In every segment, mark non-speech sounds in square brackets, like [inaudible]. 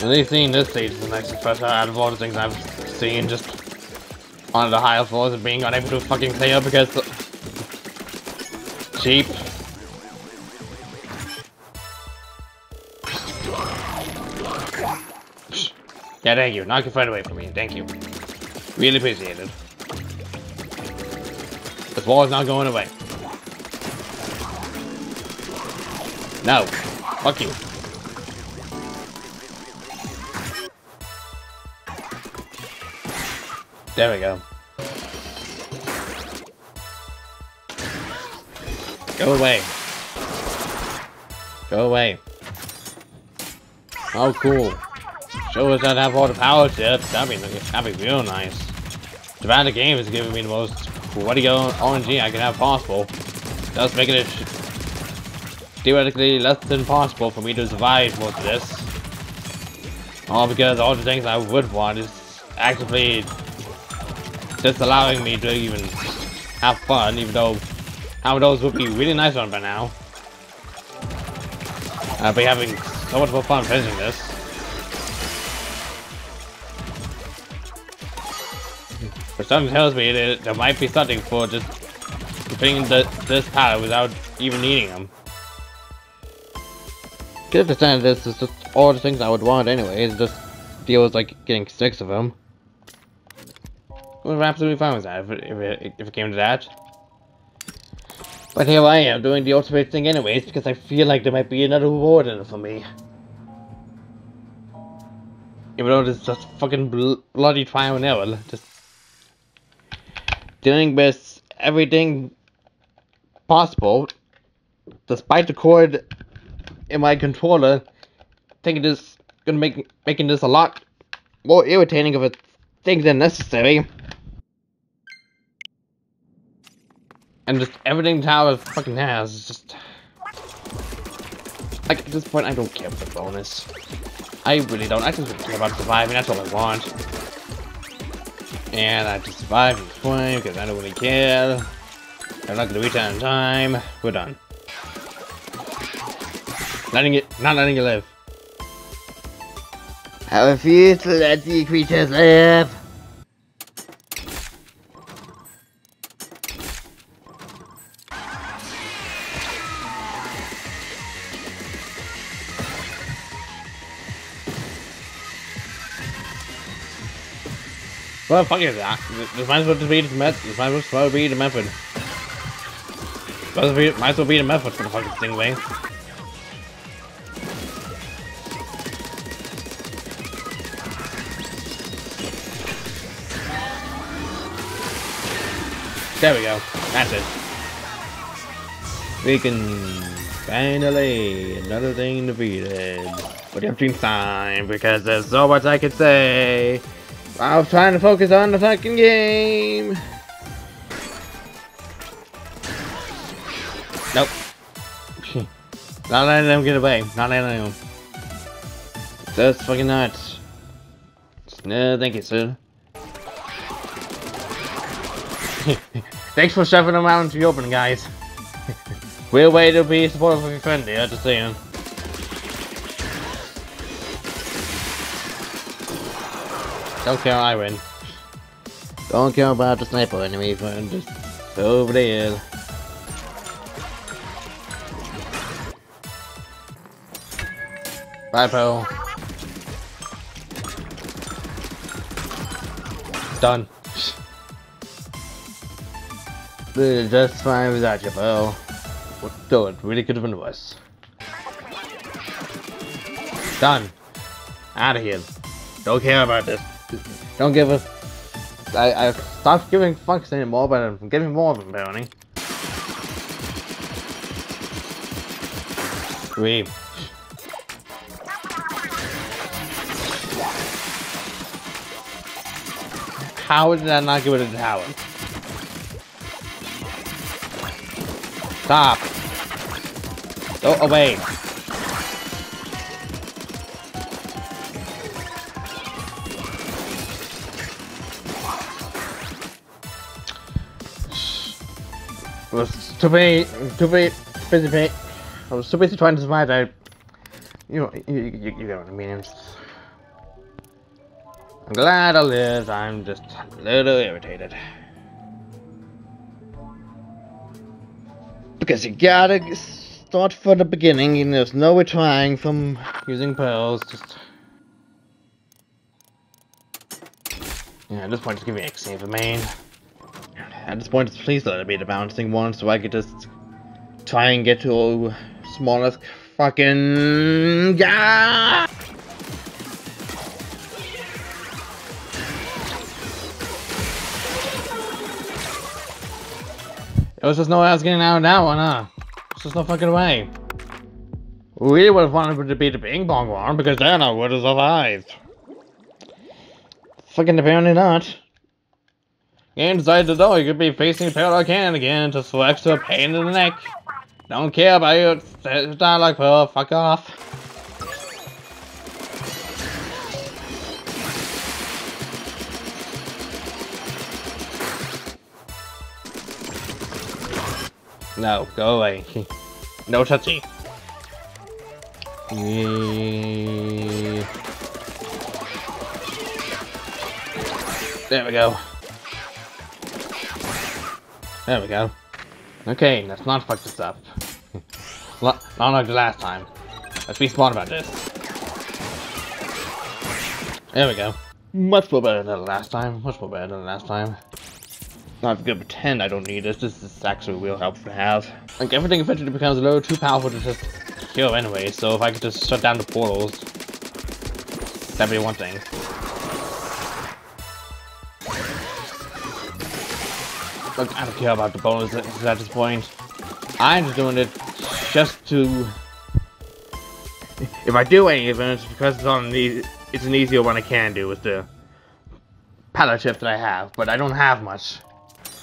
At least seeing this stage is the next special out of all the things I've seen just on the higher floors and being unable to fucking clear because cheap. Yeah, thank you. Knock your friend away from me. Thank you. Really appreciate it. This wall is not going away. No. Fuck you. There we go. Go away. Go away. Oh, cool. Show us how to have all the power chips. That'd be, that'd be real nice. The bad game is giving me the most what go RNG I can have possible. That's making it theoretically less than possible for me to survive most of this. All because all the things I would want is actively just allowing me to even have fun, even though how those would be really nice on by now. I'll be having so much more fun finishing this. But something tells me that there might be something for just completing the, this palette without even needing them. Could understand this is just all the things I would want anyway, anyways, just feels like getting six of them. We're absolutely fine with that if it, if it, if it came to that. But here I am doing the ultimate thing anyways because I feel like there might be another reward in it for me. Even though it's just fucking bl bloody trial and error, just doing this everything possible despite the cord in my controller thinking this gonna make making this a lot more irritating of a thing than necessary. And just everything Tower fucking has is just... Like, at this point, I don't care about the bonus. I really don't. I just care about surviving. That's all I want. And I just survive this point because I don't really care. I'm not gonna reach out in time. We're done. Letting it, not letting it live. I refuse to let the creatures live. Well, fuck it. This might as well just be the method. This might as well be the method. Might as well be, might as well be the method for the fucking stingray. There we go. That's it. We can finally another thing defeated. But you have to time because there's so much I could say. I was trying to focus on the fucking game. Nope. [laughs] Not letting them get away. Not letting them. That's fucking nuts. No, thank you, sir. [laughs] Thanks for shoving them out into the open, guys. [laughs] We're way to be supportive of your friend here, just saying. Don't care, I win. Don't care about the sniper enemy, friend. Just over there. Bye, Poe. Done. Just fine without you, Poe. Though it really could have been worse. Done. Out of here. Don't care about this. Don't give us. I I stopped giving fucks anymore, but I'm giving more of them, apparently. Three. How did I not give it a tower? Stop! Oh, oh, Go away! Was too busy, too busy, busy, I was too busy trying to survive. I, you know, you, you, you get what I mean. It's I'm glad I lived, I'm just a little irritated. Because you gotta start from the beginning and there's no retrying from using pearls, just... Yeah, at this point just give me a save main. At this point, please let it be the bouncing one so I could just try and get to smallest fucking guy. It was just no way I was getting out of that one, huh? There's just no fucking way. We would have wanted to be the ping pong one because then I would have survived. Fucking apparently not. Game decided to know you could be facing Pearl Cannon again, just for extra pain in the neck. Don't care about you, it's not like Pearl, fuck off. No, go away. [laughs] no touchy. There we go. There we go. Okay, let's not fuck this up. [laughs] not like the last time. Let's be smart about this. There we go. Much more better than the last time. Much more better than the last time. Not gonna pretend I don't need this. This is actually real helpful to have. Like everything eventually becomes a little too powerful to just kill anyway. So if I could just shut down the portals, that'd be one thing. Look, I don't care about the bonus at this point. I'm just doing it just to... If I do any of it, it's because it's on the... It's an easier one I can do with the palette shift that I have, but I don't have much.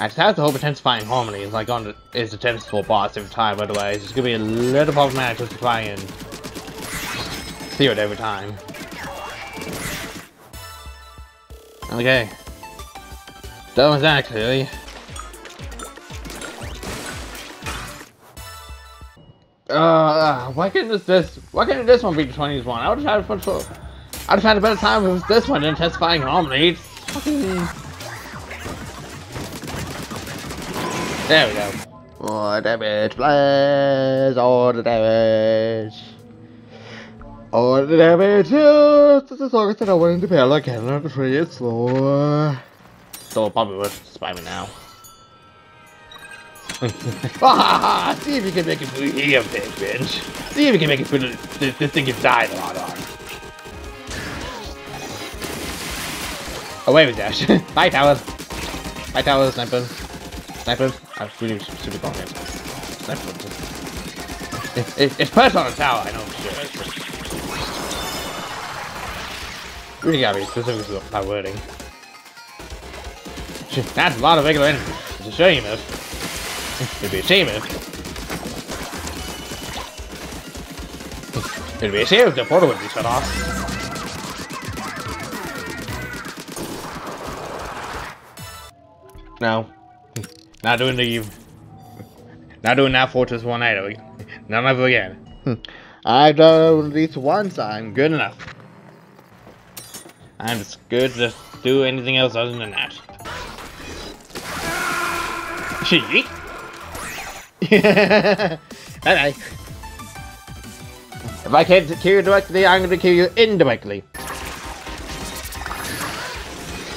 I just have to hope intensifying harmony is like on the, is the 10th full boss every time, otherwise it's gonna be a little problematic just to try and clear it every time. Okay. That was that clearly. Uh, why can't this, this, why can't this one be the 20s one? I would have had a I'd have had a better time with this one than Intensifying Harmony. There we go. The damage, please, all the damage. All the damage, yes, this is August and I went into Pale again, I'm afraid it's slow. So probably would spy me now. Ah, see if you can make it through here, bitch. See if you can make it through this, this thing you died a lot on. Away with Dash. [laughs] Bye, towers. Bye, towers, sniper. Sniper. I'm really super. Sniper. It, it, it's pressed on tower, I know for sure. Really gotta be specific with my wording. That's a lot of regular enemies. It's a shame if It'd be a shame if... It'd be a shame if the portal would be shut off. No. Not doing the... Not doing that Fortress 1 either. None of it again. Hmm. I've done at least once, I'm good enough. I'm just good to do anything else other than that. She. [laughs] Bye bye. If I can't kill you directly, I'm gonna kill you indirectly.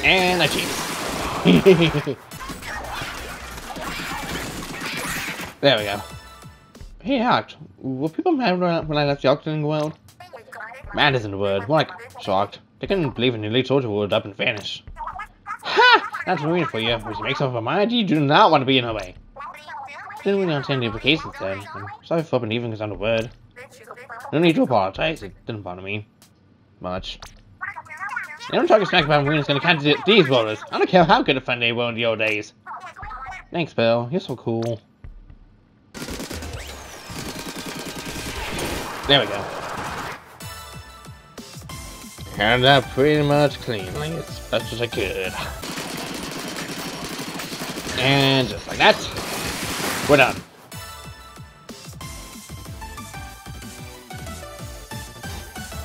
And I cheat. [laughs] there we go. Hey, Acht, were people mad when I left the Octoling world? Mad isn't a word, more like shocked. They couldn't believe an elite soldier would up and vanish. Ha! That's Marina for you. She makes up her mind, you do not want to be in her way. Didn't really understand the implications then. I'm sorry for even because I'm the word. No need to apologize, it didn't bother me. Much. And I'm talking smack about Marina's gonna catch these boulders. I don't care how good a friend they were in the old days. Thanks, Bill. You're so cool. There we go. And that pretty much cleanly as best as I could. And just like that. We're done.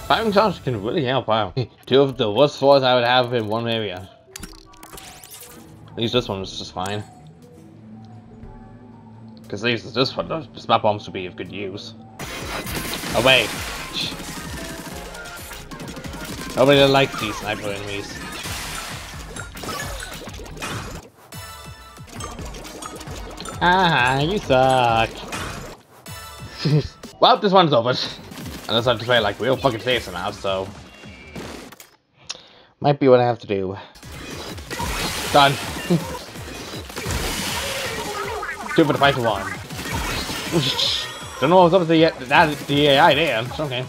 Firing shots can really help [laughs] out. Two of the worst fours I would have in one area. At least this one was just fine. Because at least this one, the smart bombs would be of good use. Oh wait. Nobody likes these sniper enemies. Ah, you suck. [laughs] well, this one's over. Unless I have to play like real fucking safe now, so... Might be what I have to do. Done. Two for the fight to one. [laughs] Don't know what's up with the, that, the AI there. It's okay.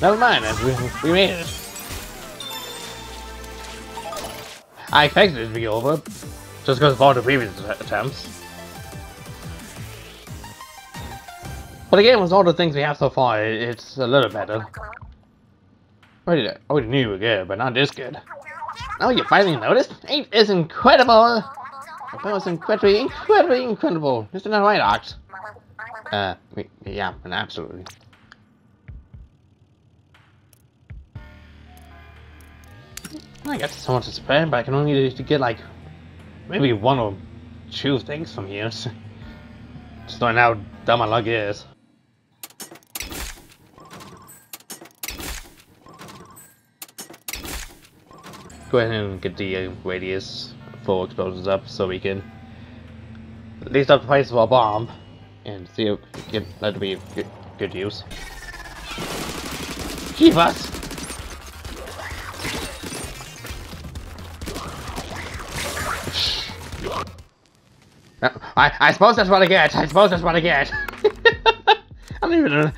Never mind, we, we made it. I expected it to be over, just because of all the previous attempts. But again, with all the things we have so far, it's a little better. I already knew you were good, but not this good. Oh, you finally noticed? Ain't this incredible? That was incredibly, incredibly incredible. Isn't that right, Acht? Uh, yeah, absolutely. I got so much to spend, but I can only get like maybe one or two things from here. [laughs] Just knowing how dumb my luck is. Go ahead and get the uh, radius full explosions up so we can at least up the price of our bomb and see if we can be good, good use. Keep I, I suppose that's what I get. I suppose that's what I get. [laughs] I don't even.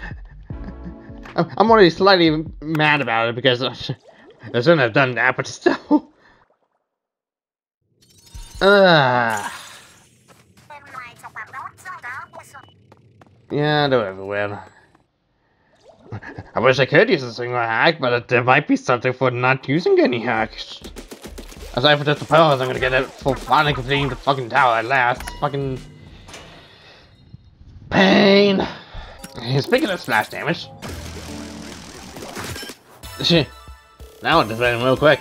I'm already slightly mad about it because I shouldn't have done that, but still. [laughs] Uh, yeah, they're everywhere. I wish I could use a single hack, but there might be something for not using any hacks. From just the I'm gonna get it for finally completing the fucking tower at last. Fucking pain. Speaking of splash damage, now it's defending real quick.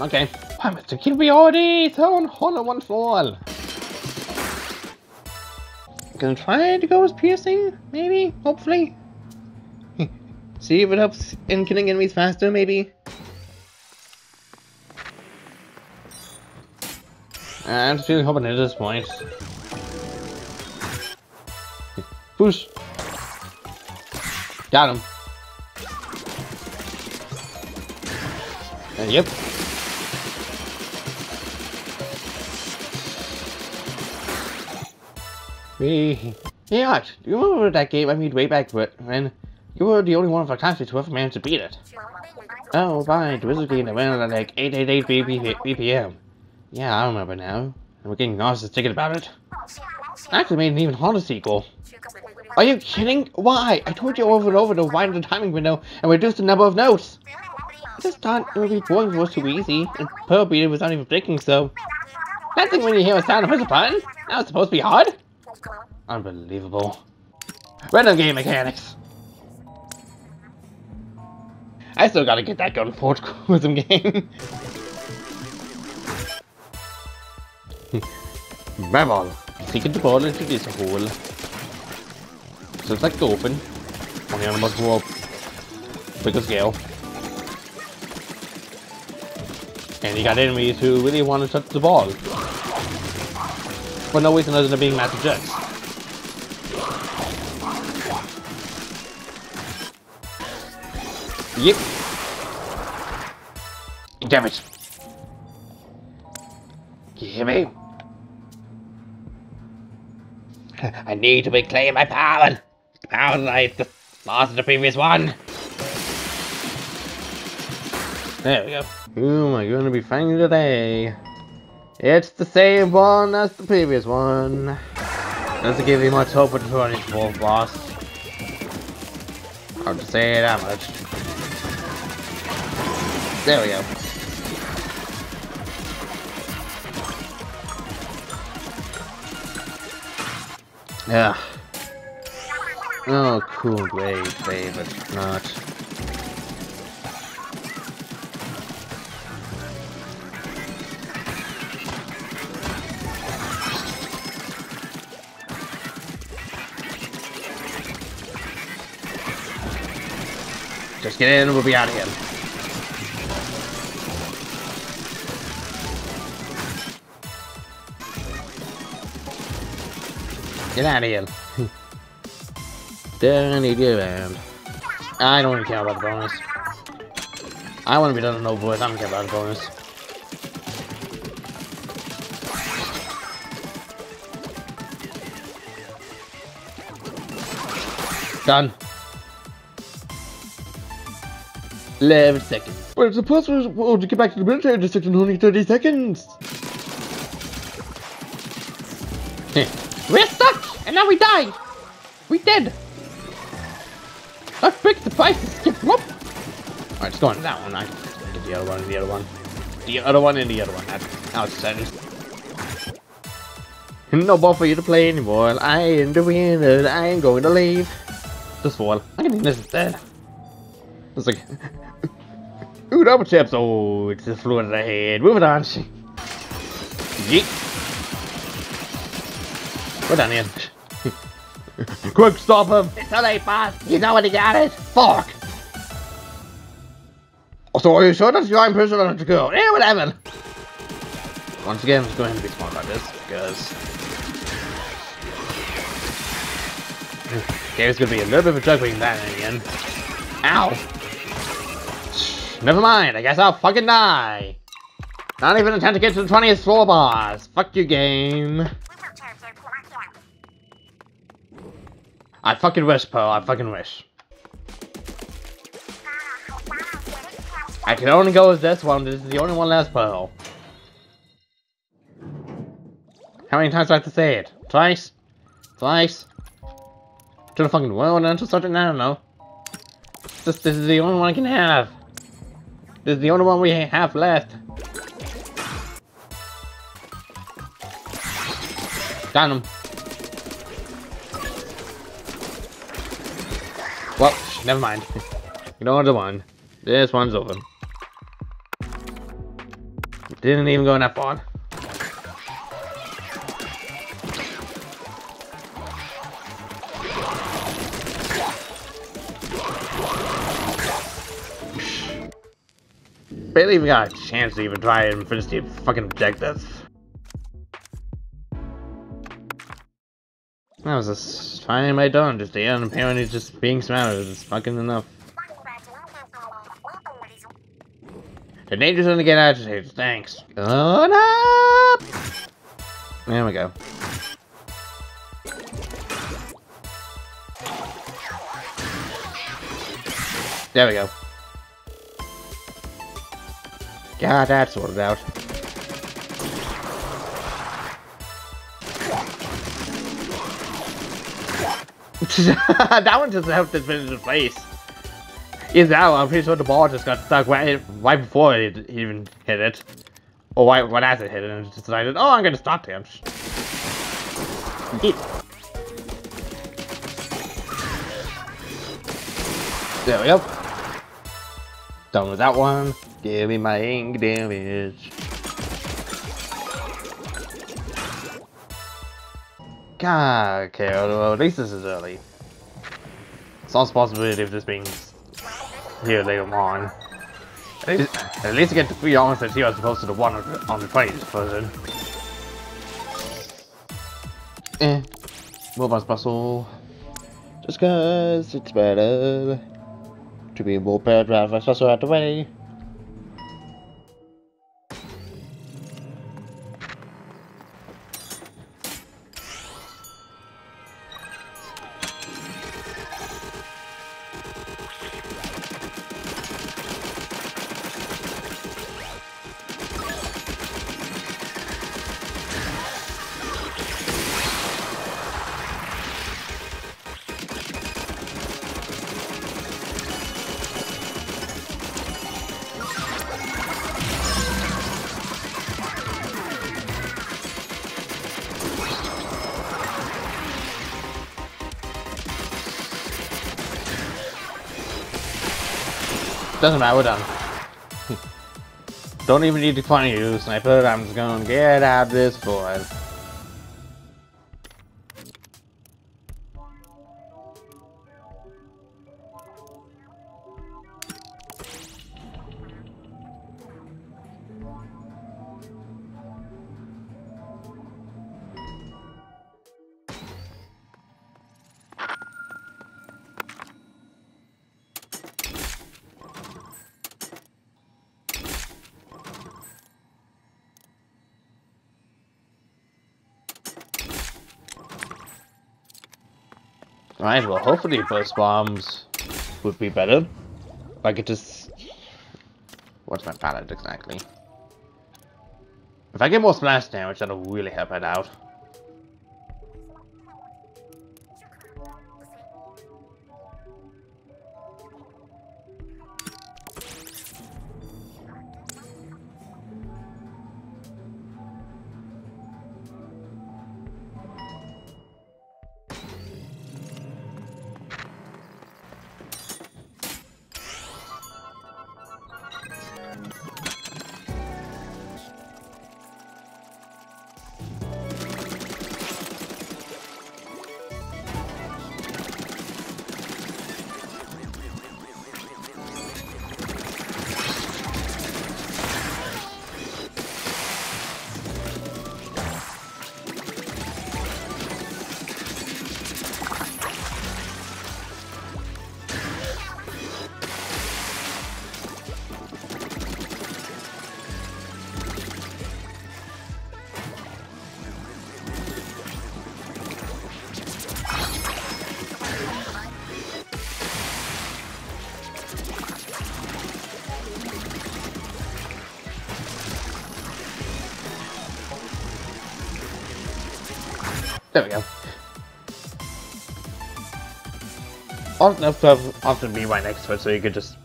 Okay, I'm to keep me already thrown on one fall. Gonna try to go with piercing, maybe, hopefully. [laughs] See if it helps in killing enemies faster, maybe. I'm just feeling hoping at this point. Push. Got him. Uh, yep. We... Yeah, do you remember that game I made way back when you were the only one of our classmates who ever managed to beat it? Oh, right, the wizard game that went at like 888 BPM. Yeah, I remember now. And we're getting nauseous thinking about it. I actually made an even harder sequel. Are you kidding? Why? I told you over and over to widen the timing window and reduce the number of notes. I just thought it would be boring was too easy, and Pearl beat it without even thinking so. Nothing when you hear a sound and push a button? Now it's supposed to be hard? Unbelievable. Random game mechanics. I still gotta get that gun for [laughs] some game. Ball. Take the ball into this hole. So it's like open. Only on a much more bigger scale. And you got enemies who really want to touch the ball. For no reason other than being massive jets. Yep. Damn it. Give me. I need to reclaim my power. Power like the lost the previous one. There we go. Who am I going to be fighting today? It's the same one as the previous one. Doesn't give you much hope with the 24th boss. Hard to say that much. There we go. Yeah. Oh, cool, great, favorite, not. Just get in and we'll be out of here. Get out of here. Don't need you around. I don't even care about the bonus. I want to be done with no voice. I don't care about the bonus. Done. 11 seconds. But it's supposed to, to get back to the military district in only 30 seconds. We're stuck! And now we die! We dead! Let's pick the price skip whoop! Alright, go on that one. I get the other one and the other one. The other one and the other one. That's it's. No ball for you to play anymore. I am the winner. I am going to leave. This wall. I can do this instead. It's like [laughs] Ooh, double chips. Oh, it's the fluid of the head. Moving on. Yeet. Go down here. Quick, stop him! It's too late, boss. what he got it. Fuck. So are you sure that's your person or to go? Yeah, whatever. Once again, I'm just going to be smart about this because [sighs] there's gonna be a little bit of a juggling that again. Ow! Never mind, I guess I'll fucking die. Not even attempt to get to the 20th floor boss. Fuck you, game. I fucking wish, Pearl. I fucking wish. I can only go with this one. This is the only one left, Pearl. How many times do I have to say it? Twice? Twice? To the fucking world until something I don't know. This, this is the only one I can have. This is the only one we have left. Got him. Well, never mind. You know the one. This one's over. Didn't even go in that far. Barely even got a chance to even try and finish the fucking objective. That was just finding my the end apparently just being smart is fucking enough. The danger's gonna get agitated, thanks. Going up! There we go. There we go. Got that sorted out. [laughs] that one just helped it finish the place. that one, I'm pretty sure the ball just got stuck right, right before it even hit it. Or right, right as it hit it and it decided, oh, I'm gonna stop him. There we go. Done with that one. Give me my ink damage. God, okay, well, at least this is early. It's possibility of this being here later on. At least, at least I get the three arms that he was supposed to the one on the, on the place person. Eh, on, bustle. Just cause it's better to be more prepared to have special out the way. Doesn't matter, we're done. [laughs] Don't even need to find you, sniper. I'm just gonna get out of this forest. Right, well, hopefully burst bombs would be better. If I could just... What's my palette exactly? If I get more splash damage, that'll really help it out. There we go. Often enough to have often be right next to it so you could just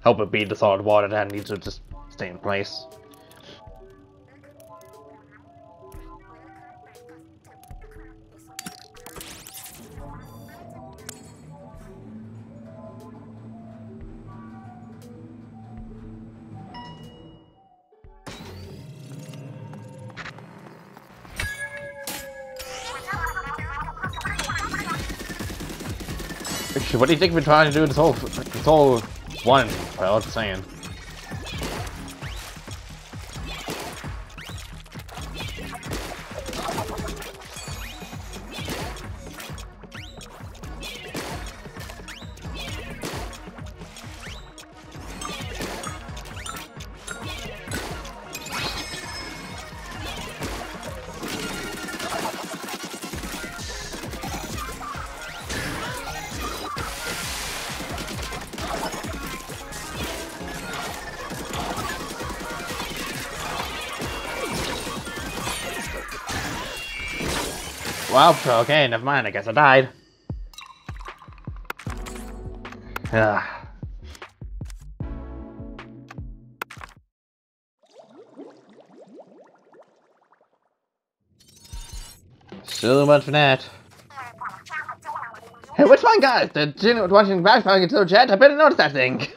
help it beat the solid water that needs to just stay in place. What do you think we're trying to do this whole this whole one? Well, just saying. Well, okay, never mind. I guess I died. Ugh. So much for that. Hey, which one, guys? The watching backpack until chat? I better notice that thing. [laughs]